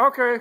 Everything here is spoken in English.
Okay.